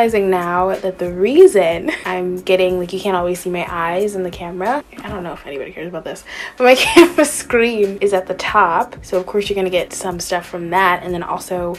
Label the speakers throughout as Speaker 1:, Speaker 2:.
Speaker 1: realizing now that the reason I'm getting, like you can't always see my eyes in the camera. I don't know if anybody cares about this, but my camera screen is at the top. So of course you're gonna get some stuff from that. And then also,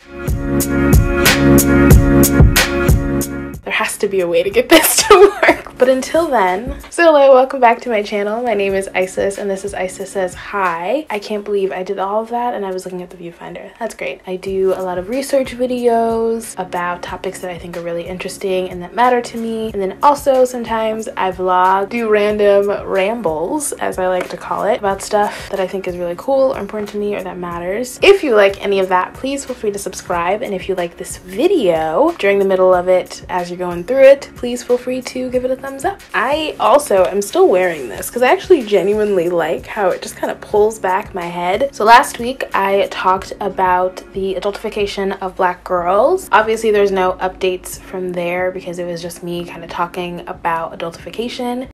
Speaker 1: there has to be a way to get this to work. But until then, so hello, welcome back to my channel. My name is Isis and this is Isis Says Hi. I can't believe I did all of that and I was looking at the viewfinder. That's great. I do a lot of research videos about topics that I think are really interesting and that matter to me. And then also sometimes I vlog, do random rambles, as I like to call it, about stuff that I think is really cool or important to me or that matters. If you like any of that, please feel free to subscribe. And if you like this video during the middle of it as you're going through it, please feel free to give it a thumbs thumbs up. I also am still wearing this because I actually genuinely like how it just kind of pulls back my head. So last week I talked about the adultification of black girls. Obviously there's no updates from there because it was just me kind of talking about adultification.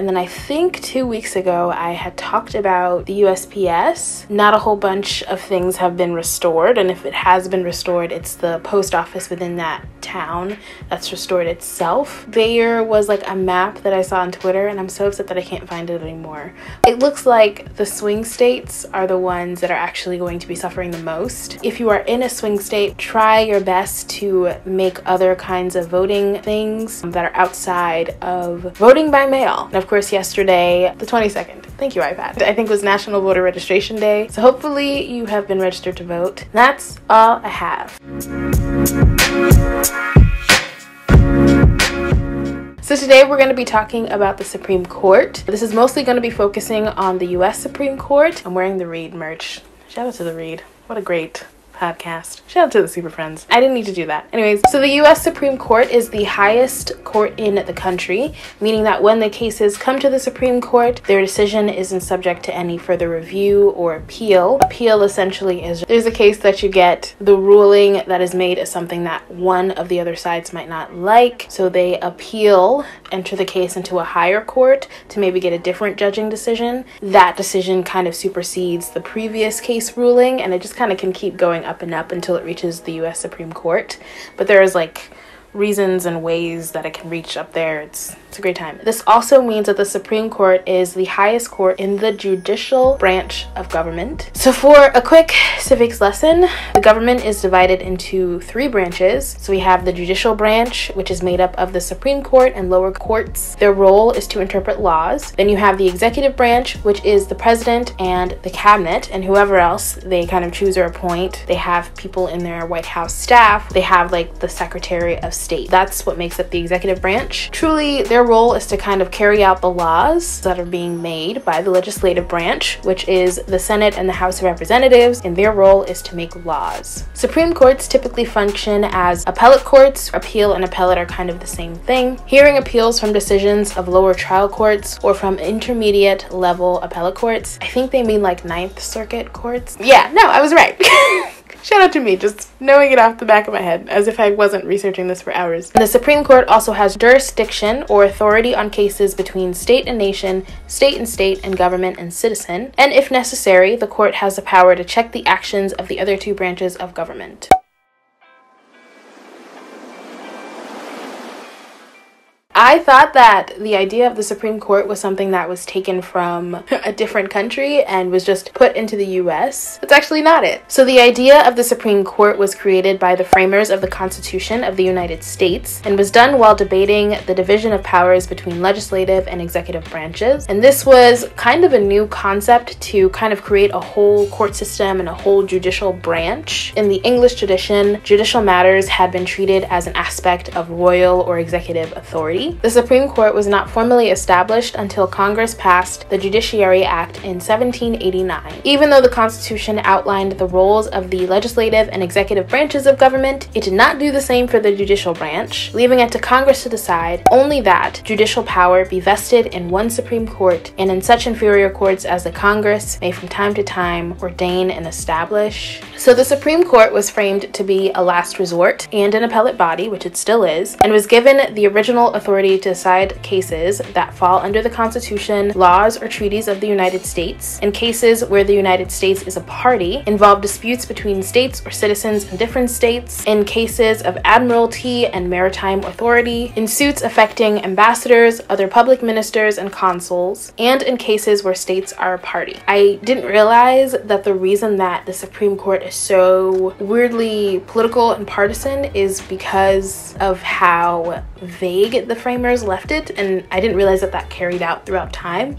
Speaker 1: And then I think two weeks ago I had talked about the USPS. Not a whole bunch of things have been restored, and if it has been restored, it's the post office within that town that's restored itself. There was like a map that I saw on Twitter, and I'm so upset that I can't find it anymore. It looks like the swing states are the ones that are actually going to be suffering the most. If you are in a swing state, try your best to make other kinds of voting things that are outside of voting by mail of course, yesterday, the 22nd, thank you, iPad, I think was National Voter Registration Day. So hopefully you have been registered to vote. That's all I have. So today we're going to be talking about the Supreme Court. This is mostly going to be focusing on the US Supreme Court. I'm wearing the Read merch. Shout out to the Read. What a great podcast. Shout out to the Super Friends. I didn't need to do that. Anyways, so the US Supreme Court is the highest court in the country, meaning that when the cases come to the Supreme Court, their decision isn't subject to any further review or appeal. Appeal essentially is there's a case that you get, the ruling that is made is something that one of the other sides might not like, so they appeal, enter the case into a higher court to maybe get a different judging decision. That decision kind of supersedes the previous case ruling, and it just kind of can keep going and up until it reaches the US Supreme Court. But there is like reasons and ways that it can reach up there. It's it's a great time. This also means that the Supreme Court is the highest court in the judicial branch of government. So for a quick civics lesson, the government is divided into three branches. So we have the judicial branch, which is made up of the Supreme Court and lower courts. Their role is to interpret laws. Then you have the executive branch, which is the president and the cabinet and whoever else they kind of choose or appoint. They have people in their White House staff. They have like the Secretary of State. That's what makes up the executive branch. Truly, their role is to kind of carry out the laws that are being made by the legislative branch, which is the Senate and the House of Representatives, and their role is to make laws. Supreme Courts typically function as appellate courts. Appeal and appellate are kind of the same thing. Hearing appeals from decisions of lower trial courts or from intermediate level appellate courts. I think they mean like Ninth Circuit courts. Yeah, no, I was right. Shout out to me, just knowing it off the back of my head, as if I wasn't researching this for hours. The Supreme Court also has jurisdiction or authority on cases between state and nation, state and state, and government and citizen. And if necessary, the court has the power to check the actions of the other two branches of government. I thought that the idea of the Supreme Court was something that was taken from a different country and was just put into the US. That's actually not it. So, the idea of the Supreme Court was created by the framers of the Constitution of the United States and was done while debating the division of powers between legislative and executive branches. And this was kind of a new concept to kind of create a whole court system and a whole judicial branch. In the English tradition, judicial matters had been treated as an aspect of royal or executive authority. The Supreme Court was not formally established until Congress passed the Judiciary Act in 1789. Even though the Constitution outlined the roles of the legislative and executive branches of government, it did not do the same for the judicial branch, leaving it to Congress to decide only that judicial power be vested in one Supreme Court and in such inferior courts as the Congress may from time to time ordain and establish. So the Supreme Court was framed to be a last resort and an appellate body, which it still is, and was given the original authority authority to decide cases that fall under the Constitution, laws, or treaties of the United States. In cases where the United States is a party, involve disputes between states or citizens in different states. In cases of admiralty and maritime authority, in suits affecting ambassadors, other public ministers, and consuls, and in cases where states are a party. I didn't realize that the reason that the Supreme Court is so weirdly political and partisan is because of how vague the framers left it, and I didn't realize that that carried out throughout time.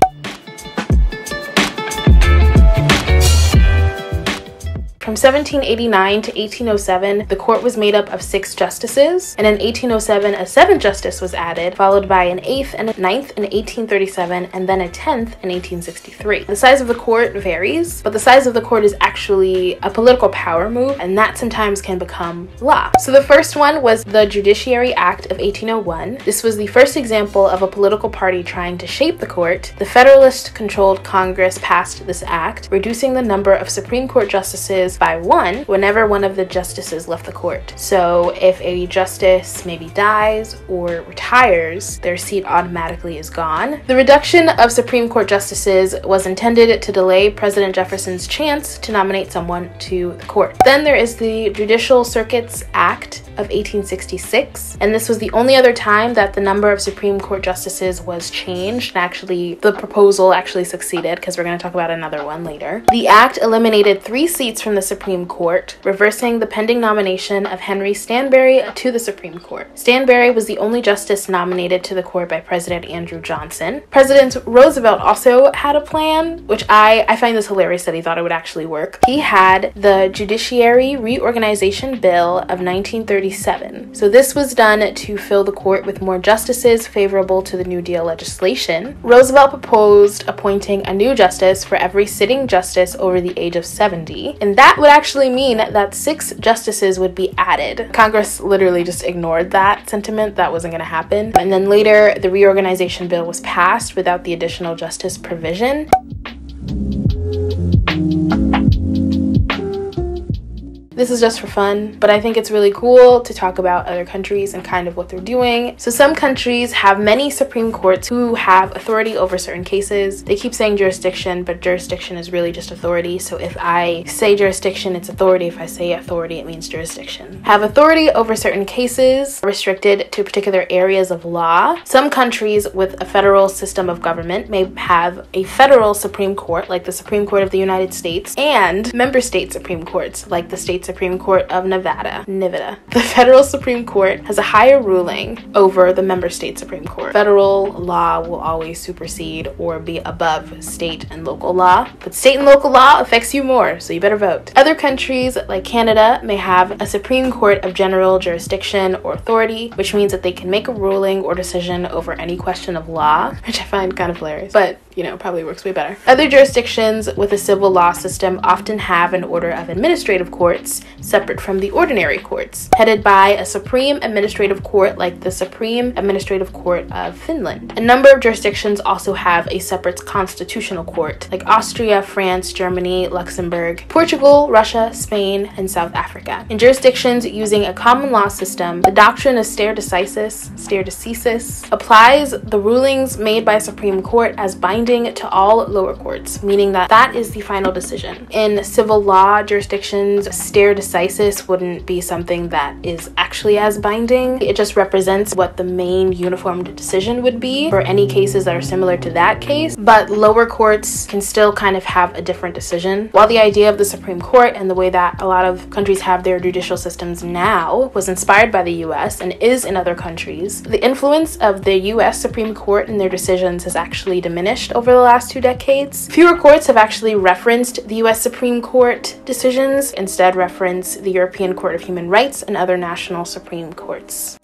Speaker 1: From 1789 to 1807, the court was made up of six justices, and in 1807, a seventh justice was added, followed by an eighth and a ninth in 1837, and then a tenth in 1863. The size of the court varies, but the size of the court is actually a political power move, and that sometimes can become law. So the first one was the Judiciary Act of 1801. This was the first example of a political party trying to shape the court. The Federalist controlled Congress passed this act, reducing the number of Supreme Court justices by one whenever one of the justices left the court. So if a justice maybe dies or retires, their seat automatically is gone. The reduction of Supreme Court justices was intended to delay President Jefferson's chance to nominate someone to the court. Then there is the Judicial Circuits Act of 1866, and this was the only other time that the number of Supreme Court justices was changed. And actually, the proposal actually succeeded because we're going to talk about another one later. The act eliminated three seats from the Supreme Court, reversing the pending nomination of Henry Stanbery to the Supreme Court. Stanbery was the only justice nominated to the court by President Andrew Johnson. President Roosevelt also had a plan, which I, I find this hilarious that he thought it would actually work. He had the Judiciary Reorganization Bill of 1937. So this was done to fill the court with more justices favorable to the New Deal legislation. Roosevelt proposed appointing a new justice for every sitting justice over the age of 70, and that would actually mean that six justices would be added. Congress literally just ignored that sentiment, that wasn't going to happen. And then later, the reorganization bill was passed without the additional justice provision. This is just for fun, but I think it's really cool to talk about other countries and kind of what they're doing. So some countries have many Supreme Courts who have authority over certain cases. They keep saying jurisdiction, but jurisdiction is really just authority. So if I say jurisdiction, it's authority. If I say authority, it means jurisdiction. Have authority over certain cases restricted to particular areas of law. Some countries with a federal system of government may have a federal Supreme Court, like the Supreme Court of the United States, and member state Supreme Courts, like the states Supreme Court of Nevada, Nevada. The federal Supreme Court has a higher ruling over the member state Supreme Court. Federal law will always supersede or be above state and local law, but state and local law affects you more, so you better vote. Other countries like Canada may have a Supreme Court of general jurisdiction or authority, which means that they can make a ruling or decision over any question of law, which I find kind of hilarious, but you know, probably works way better. Other jurisdictions with a civil law system often have an order of administrative courts separate from the ordinary courts, headed by a supreme administrative court like the Supreme Administrative Court of Finland. A number of jurisdictions also have a separate constitutional court, like Austria, France, Germany, Luxembourg, Portugal, Russia, Spain, and South Africa. In jurisdictions using a common law system, the doctrine of stare decisis, stare decisis, applies the rulings made by a Supreme Court as binding to all lower courts, meaning that that is the final decision. In civil law jurisdictions, stare stare decisis wouldn't be something that is actually as binding. It just represents what the main uniformed decision would be for any cases that are similar to that case, but lower courts can still kind of have a different decision. While the idea of the Supreme Court and the way that a lot of countries have their judicial systems now was inspired by the US and is in other countries, the influence of the US Supreme Court and their decisions has actually diminished over the last two decades. Fewer courts have actually referenced the US Supreme Court decisions, instead reference the European Court of Human Rights and other national Supreme Courts.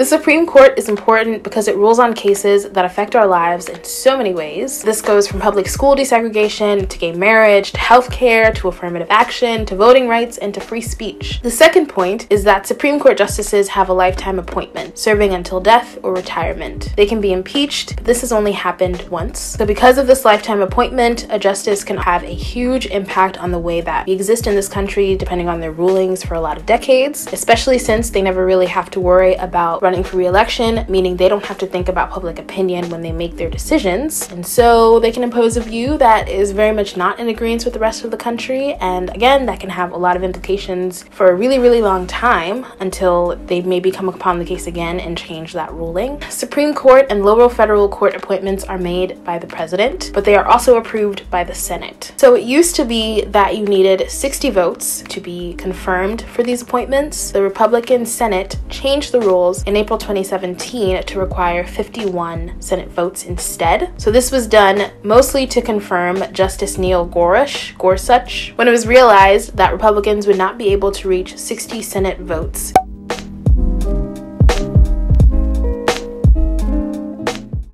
Speaker 1: The Supreme Court is important because it rules on cases that affect our lives in so many ways. This goes from public school desegregation to gay marriage to healthcare to affirmative action to voting rights and to free speech. The second point is that Supreme Court justices have a lifetime appointment, serving until death or retirement. They can be impeached, but this has only happened once. So, because of this lifetime appointment, a justice can have a huge impact on the way that we exist in this country, depending on their rulings for a lot of decades, especially since they never really have to worry about running for re election, meaning they don't have to think about public opinion when they make their decisions. And so they can impose a view that is very much not in agreement with the rest of the country. And again, that can have a lot of implications for a really, really long time until they maybe come upon the case again and change that ruling. Supreme Court and lower federal court appointments are made by the president, but they are also approved by the Senate. So it used to be that you needed 60 votes to be confirmed for these appointments. The Republican Senate changed the rules in April 2017 to require 51 Senate votes instead. So this was done mostly to confirm Justice Neil Gorsuch, Gorsuch when it was realized that Republicans would not be able to reach 60 Senate votes.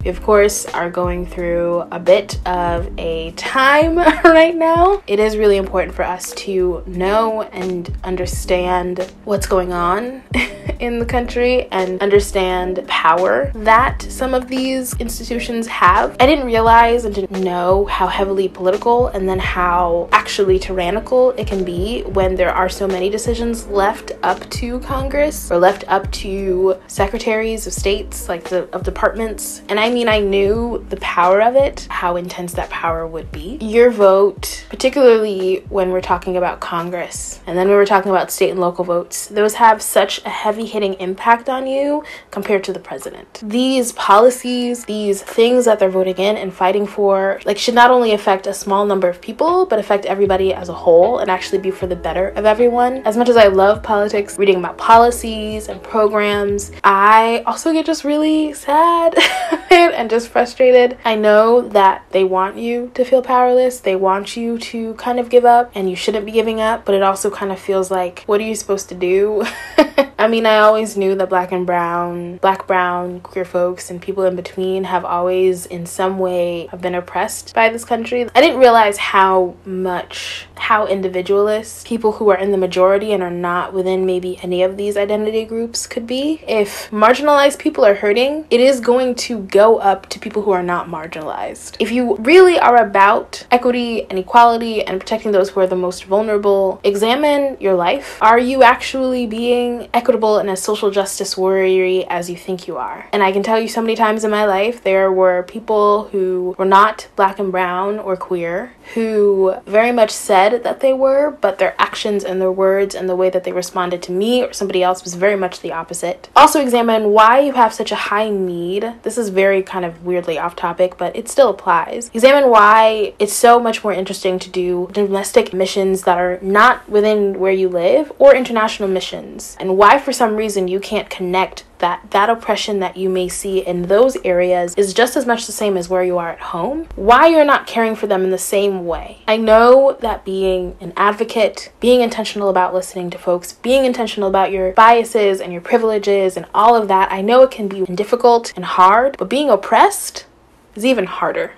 Speaker 1: Of course, are going through a bit of a time right now. It is really important for us to know and understand what's going on in the country and understand power that some of these institutions have. I didn't realize and didn't know how heavily political and then how actually tyrannical it can be when there are so many decisions left up to Congress or left up to secretaries of states, like the of departments. And I mean, I knew the power of it, how intense that power would be. Your vote, particularly when we're talking about Congress, and then we're talking about state and local votes, those have such a heavy hitting impact on you compared to the president. These policies, these things that they're voting in and fighting for, like, should not only affect a small number of people, but affect everybody as a whole and actually be for the better of everyone. As much as I love politics, reading about policies and programs, I also get just really sad and just frustrated. I know that they want you to feel powerless, they want you to kind of give up, and you shouldn't be giving up, but it also kind of feels like, what are you supposed to do? I mean, I always knew that black and brown, black, brown, queer folks, and people in between have always, in some way, have been oppressed by this country. I didn't realize how much, how individualist people who are in the majority and are not within maybe any of these identity groups could be. If marginalized people are hurting, it is going to go up to people who are not marginalized. If you really are about equity and equality and protecting those who are the most vulnerable, examine your life. Are you actually being equitable and as social justice warrior as you think you are? And I can tell you so many times in my life there were people who were not black and brown or queer who very much said that they were, but their actions and their words and the way that they responded to me or somebody else was very much the opposite. Also examine why you have such a high need. This is very kind of weirdly off topic, but it still applies. Examine why it's so much more interesting to do domestic missions that are not within where you live or international missions, and why for some reason you can't connect that that oppression that you may see in those areas is just as much the same as where you are at home. Why you're not caring for them in the same way. I know that being an advocate being intentional about listening to folks being intentional about your biases and your privileges and all of that i know it can be difficult and hard but being oppressed is even harder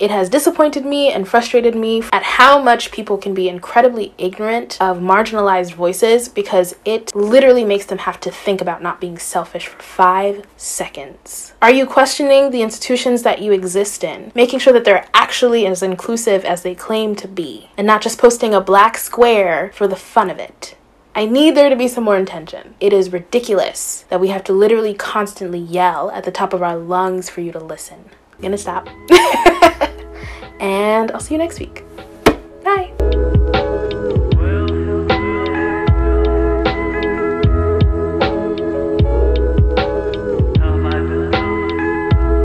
Speaker 1: it has disappointed me and frustrated me at how much people can be incredibly ignorant of marginalized voices because it literally makes them have to think about not being selfish for five seconds. Are you questioning the institutions that you exist in, making sure that they're actually as inclusive as they claim to be, and not just posting a black square for the fun of it? I need there to be some more intention. It is ridiculous that we have to literally constantly yell at the top of our lungs for you to listen. I'm gonna stop. and I'll see you next week. Bye.